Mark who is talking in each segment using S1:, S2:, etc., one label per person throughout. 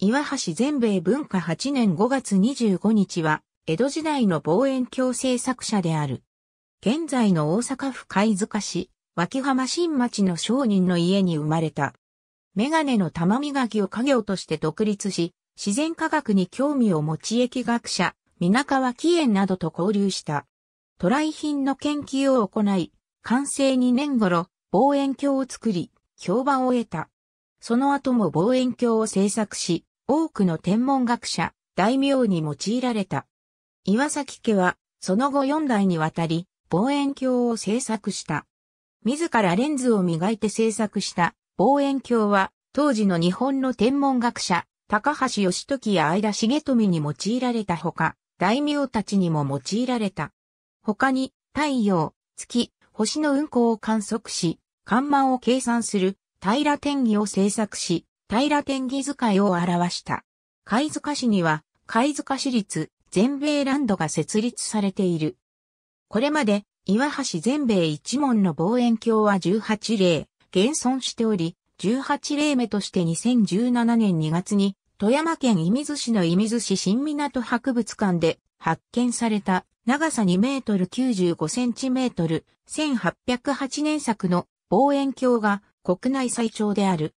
S1: 岩橋全米文化8年5月25日は、江戸時代の望遠鏡制作者である。現在の大阪府貝塚市、脇浜新町の商人の家に生まれた。メガネの玉磨きを家業として独立し、自然科学に興味を持ち疫学者、皆川紀園などと交流した。渡来品の研究を行い、完成2年頃、望遠鏡を作り、評判を得た。その後も望遠鏡を制作し、多くの天文学者、大名に用いられた。岩崎家は、その後4代にわたり、望遠鏡を制作した。自らレンズを磨いて制作した望遠鏡は、当時の日本の天文学者、高橋義時や相田重富に用いられたほか、大名たちにも用いられた。他に、太陽、月、星の運行を観測し、看板を計算する平天儀を制作し、平天気使いを表した。貝塚市には、貝塚市立全米ランドが設立されている。これまで、岩橋全米一門の望遠鏡は18例、現存しており、18例目として2017年2月に、富山県射水市の射水市新港博物館で発見された長さ2メートル95センチメートル、1808年作の望遠鏡が国内最長である。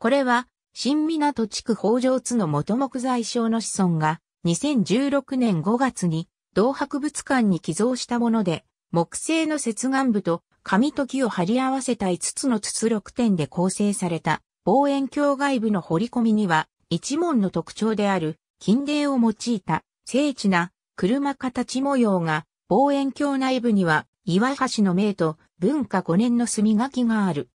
S1: これは、新港地区北条津の元木材商の子孫が、2016年5月に、同博物館に寄贈したもので、木製の接岸部と紙と木を貼り合わせた5つの筒6点で構成された望遠鏡外部の彫り込みには、一門の特徴である金泥を用いた精緻な車形模様が、望遠鏡内部には岩橋の名と文化5年の墨書きがある。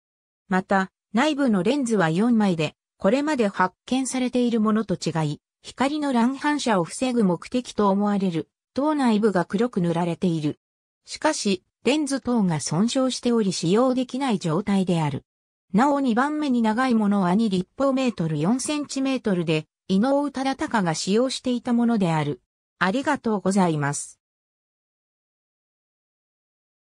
S1: また、内部のレンズは4枚で、これまで発見されているものと違い、光の乱反射を防ぐ目的と思われる、塔内部が黒く塗られている。しかし、レンズ等が損傷しており使用できない状態である。なお2番目に長いものは2立方メートル4センチメートルで、伊能忠敬が使用していたものである。ありがとうございます。